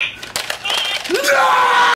うわ